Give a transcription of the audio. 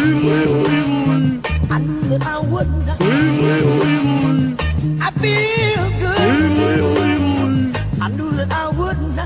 I knew that I wouldn't. I feel good. I knew that I wouldn't.